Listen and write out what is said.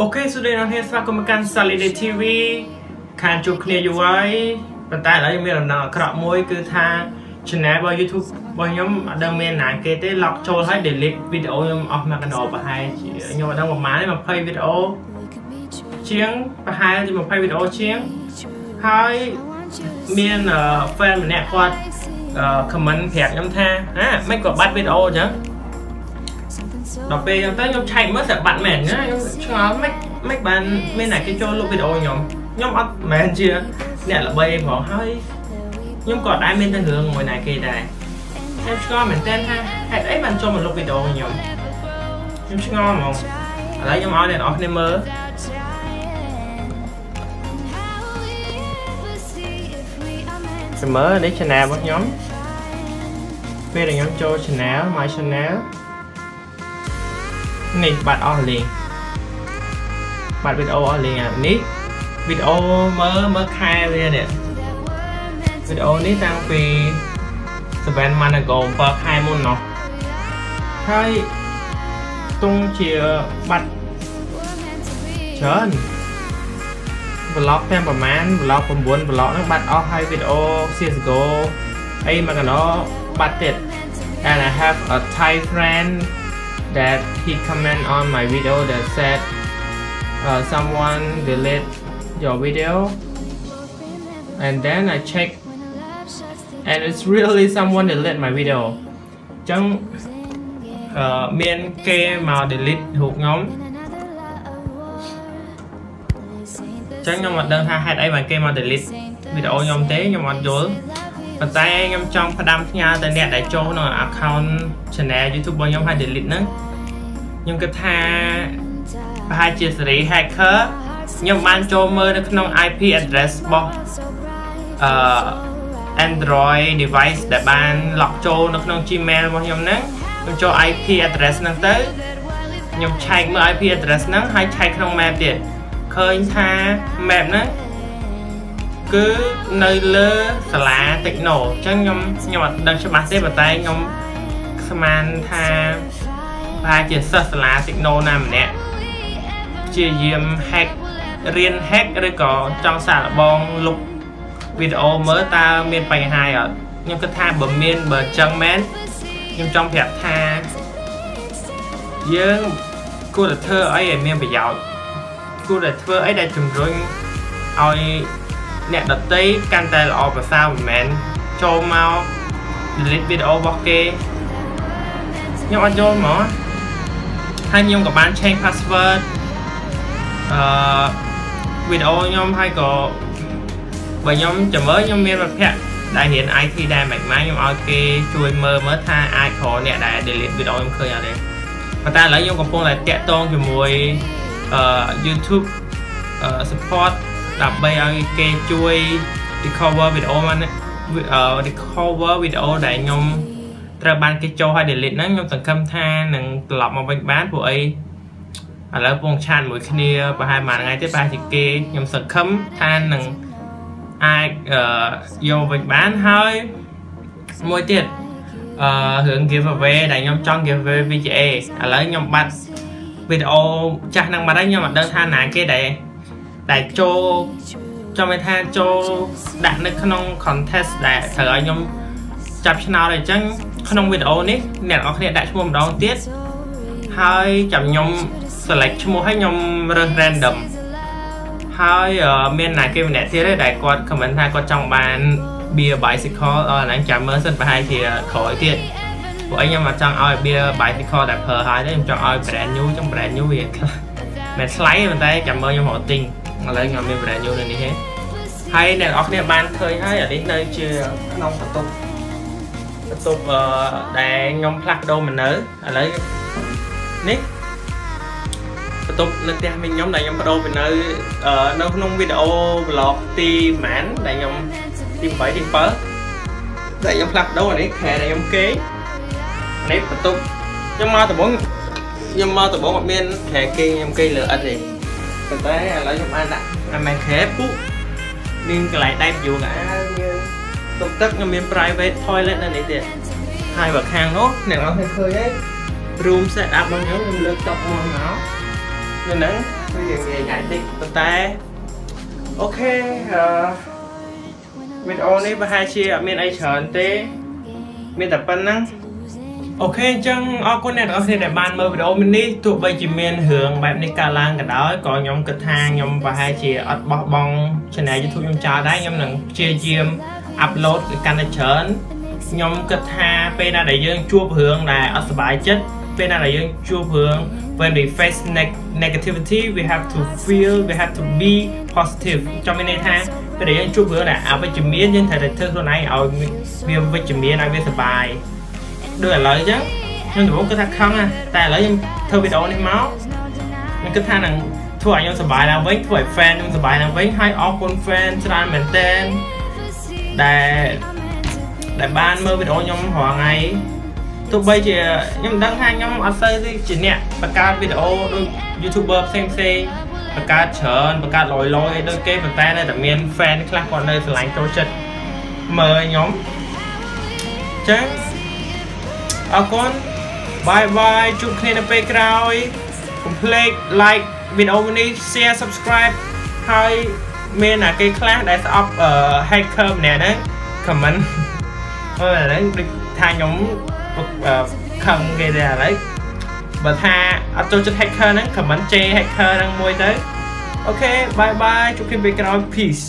អូខេសួស្តីអ្នកនាងស្វាគមន៍មកកាន់ Soliday TV ខានជួបគ្នាយូរហើយប៉ុន្តែឥឡូវខ្ញុំមានដំណឹងអាក្រក់មួយ គឺថា channel របស់ YouTube របស់ខ្ញុំអត់ដឹងមានណាគេទេ lock ចូលហើយ delete វីដេអូខ្ញុំអស់មកកណ្ដោប្រហែលជាខ្ញុំអត់ដឹងប្រហែលទេ20វីដេអូជាងប្រហែលជា20វីដេអូជាងហើយមាន fan ម្នាក់គាត់ comment ប្រាប់ខ្ញុំថាអាមិនក៏បាត់វីដេអូអញ្ចឹង ដល់ពេលអញ្ចឹងទៅខ្ញុំឆែកមើលតែបាត់មែនណាខ្ញុំឆ្ងល់មិនមិនបានមានតែគេចូលលុបវីដេអូខ្ញុំខ្ញុំអត់មែនជាអ្នកល្បីផងហើយខ្ញុំក៏ដែរមានតែរឿងមួយណាគេដែរខ្ញុំឆ្ងល់មែនតើថាហេតុអីបានចូលមកលុបវីដេអូខ្ញុំខ្ញុំឆ្ងល់ហ្មងឥឡូវខ្ញុំឲ្យអ្នកនរគ្នាមើលចាំមើលនេះ channel របស់ខ្ញុំពេលដែលខ្ញុំចូល channel my channel នេះបាត់អស់លេងបាត់វីដេអូអស់លេងនេះវីដេអូមើលមើលខែវានេះវីដេអូនេះតាំងពី7 month ago 7ខែមុនណោះហើយទងជាបាត់ច្រើន vlog ទាំងប្រហែល vlog 9 vlog ហ្នឹងបាត់អស់ហើយវីដេអូ CSGO អីមកកណោបាត់ទៀត and I have a Thai friend that he comment on my video that said uh, someone delete your video and then I check and it's really someone delete my video ចឹងអឺមានគេមក delete រូបខ្ញុំចឹងខ្ញុំអត់ដឹងថាហេតុអីបានគេមក delete វីដេអូខ្ញុំទេខ្ញុំអត់យល់ ប៉ុន្តែខ្ញុំចង់ផ្ដាំផ្ញើទៅអ្នកដែលចូលក្នុង account channel YouTube របស់ខ្ញុំហើយ delete ហ្នឹងខ្ញុំគិតថាប្រហែលជាសេរី hacker ខ្ញុំបានចូលមើលនៅក្នុង IP address របស់អឺ Android device ដែលបាន lock ចូលនៅក្នុង Gmail របស់ខ្ញុំហ្នឹងខ្ញុំចូល IP address ហ្នឹងទៅខ្ញុំឆែកមើល IP address ហ្នឹងហើយឆែកក្នុង map ទៀតឃើញថា map ហ្នឹង គឺនៅលើសាលា Techno អញ្ចឹងខ្ញុំខ្ញុំអត់ដឹងច្បាស់ទេប៉ុន្តែខ្ញុំស្មានថាប្រហែលជាសិស្សសាលា Techno ណាម្នាក់ជាយាម hack រៀន hack ឬក៏ចង់សាកល្បងលុបវីដេអូមើលតើមានបញ្ហាអត់ខ្ញុំគិតថាបើមានបើចឹងមែនខ្ញុំចង់ប្រាប់ថាយើងគួរតែធ្វើអីឲ្យមានប្រយោជន៍គួរតែធ្វើអីដែលជំរុញឲ្យ អ្នកដតីកាន់តែល្អប្រសើរមិនមែនចូលមក delete វីដេអូរបស់គេខ្ញុំអត់យល់ហ្មងហើយខ្ញុំក៏បាន change password អឺវីដេអូខ្ញុំហើយក៏បើខ្ញុំចាំមើលខ្ញុំមានមិត្តភ័ក្តិដែលរៀន IT ដែរមិនម៉ាខ្ញុំឲ្យគេជួយមើលមើលថាអាចក្រអ្នកដែល delete វីដេអូខ្ញុំឃើញអត់ទេប៉ុន្តែឥឡូវខ្ញុំកំពុងតែតាក់ទងជាមួយអឺ YouTube support ដើម្បីឲ្យគេជួយ recover វីដេអូមក recover វីដេអូដែលខ្ញុំត្រូវបានគេចូលឲ្យ delete ហ្នឹងខ្ញុំសង្ឃឹមថានឹងត្រឡប់មកវិញបានព្រោះអីឥឡូវពងឆានមួយគ្នាប្រហែលមួយថ្ងៃទៀតប្រហែលជាគេខ្ញុំសង្ឃឹមថានឹងអាចយកវិញបានហើយមួយទៀតអឺរឿង giveaway ដែលខ្ញុំចង់ giveaway VGA ឥឡូវខ្ញុំបាត់វីដេអូចាស់ហ្នឹងបាត់ហើយខ្ញុំអត់ដឹងថាណាគេដែល ដែលចូលចាំមិនថាចូលដាក់នៅក្នុង contest ដែលត្រូវឲ្យខ្ញុំចាប់ឆ្នោតអញ្ចឹងក្នុងវីដេអូនេះអ្នកនរគ្នាដាក់ឈ្មោះម្ដងទៀតហើយចាំខ្ញុំ select ឈ្មោះឲ្យខ្ញុំរើស random ហើយមានណាគេម្នាក់ទៀតដែលគាត់ comment ថាគាត់ចង់បាន beer bicycle អរហ្នឹងចាំមើលសិនប្រហែលជាក្រោយទៀតពួកឯងខ្ញុំអត់ចង់ឲ្យ beer bicycle ដែលប្រើហើយទេខ្ញុំចង់ឲ្យ brand new ចង់ brand new វាមិនថ្លៃប៉ុន្តែចាំមើលខ្ញុំរកទិញ ឥឡូវខ្ញុំមាន brand new នៅនេះទេហើយអ្នកនរគ្នាបានឃើញហើយអានេះនៅជាក្នុងបន្ទប់បន្ទប់អឺដែលខ្ញុំផ្លាស់ប្ដូរមកនៅឥឡូវនេះបន្ទប់នៅផ្ទះមីងខ្ញុំដែលខ្ញុំបដូរពីនៅនៅក្នុងវីដេអូ vlog ទីប្រហែលដែលខ្ញុំទី8ទី7ដែលខ្ញុំផ្លាស់ប្ដូរអានេះខែដែលខ្ញុំគេនេះបន្ទប់ខ្ញុំមកដំបងខ្ញុំមកដំបងអត់មានខែគេខ្ញុំគេលើអិតទេ ប៉ុន្តែឥឡូវខ្ញុំបានដាក់អាមែនខែពុះមានកន្លែងដែកយូរកាមានទុកទឹកខ្ញុំមាន private toilet នៅនេះទៀតហើយបើខាងនោះអ្នកនរឃើញហើយ room set up របស់ខ្ញុំខ្ញុំលើកតុកមកមកនៅហ្នឹងវាងាយងាយតិចប៉ុន្តែអូខេអឺវីដេអូនេះប្រហែលជាអត់មានអីច្រើនទេ មានតែប៉ុណ្្នឹង អូខេអញ្ចឹងអរគុណអ្នកទាំងអស់គ្នាដែលបានមើលវីដេអូនេះទោះបីជាមានរឿងបែបនេះកើតឡើងក៏ដោយក៏ខ្ញុំគិតថាខ្ញុំប្រហែលជាអត់បោះបង់ Channel YouTube ខ្ញុំចោលដែរខ្ញុំនឹងព្យាយាម upload កាន់តែច្រើនខ្ញុំគិតថាពេលណាដែលយើងជួបរឿងដែលអត់សុបាយចិត្តពេលណាដែលយើងជួបរឿង when we face negativity we have to feel we have to be positive ចាំមានន័យថាពេលដែលយើងជួបរឿងដែលអវិជ្ជមានយើងត្រូវតែធ្វើខ្លួនឯងឲ្យវាវិជ្ជមានឲ្យវាសុបាយ ដូចឥឡូវអញ្ចឹងខ្ញុំដំបូងគិតថាខឹងណាតែឥឡូវខ្ញុំធ្វើវីដេអូនេះមកខ្ញុំគិតថានឹងធ្វើឲ្យខ្ញុំសុបាយឡើងវិញធ្វើឲ្យ fan ខ្ញុំសុបាយឡើងវិញហើយអរគុណ fan ច្រើនមែនតើដែលដែលបានមើលវីដេអូខ្ញុំរាល់ថ្ងៃទោះបីជាខ្ញុំដឹងថាខ្ញុំអត់សូវជាអ្នកបង្កើតវីដេអូដូច YouTuber ផ្សេងផ្សេងបង្កើតច្រើនបង្កើតលយលយដូចគេប៉ុន្តែនៅតែមាន fan ខ្លះគាត់នៅស្រឡាញ់ចូលចិត្តមើលខ្ញុំអញ្ចឹង អរគុណ bye bye ជួបគ្នានៅពេលក្រោយកុំភ្លេច like វីដេអូនេះ share subscribe ហើយមានអាគេខ្លះដែលស្អប់ hacker ម្នាក់ហ្នឹង comment អឺហ្នឹងដូចថាខ្ញុំខឹងគេទេឥឡូវបើថាអត់ចូលចិត្ត hacker ហ្នឹង comment ជេរ hacker ហ្នឹងមួយទៅ okay bye bye ជួបគ្នាពេលក្រោយ peace